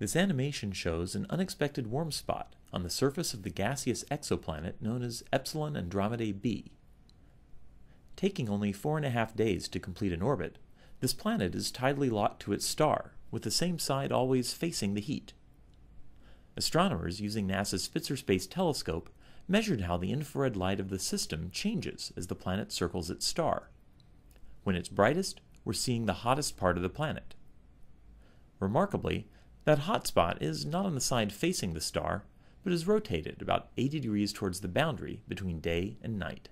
This animation shows an unexpected warm spot on the surface of the gaseous exoplanet known as Upsilon Andromedae b. Taking only four and a half days to complete an orbit, this planet is tidally locked to its star, with the same side always facing the heat. Astronomers using NASA's Spitzer Space Telescope measured how the infrared light of the system changes as the planet circles its star. When it's brightest, we're seeing the hottest part of the planet. Remarkably, that hot spot is not on the side facing the star, but is rotated about 80 degrees towards the boundary between day and night.